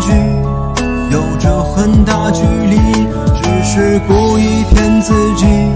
距，有着很大距离，只是故意骗自己。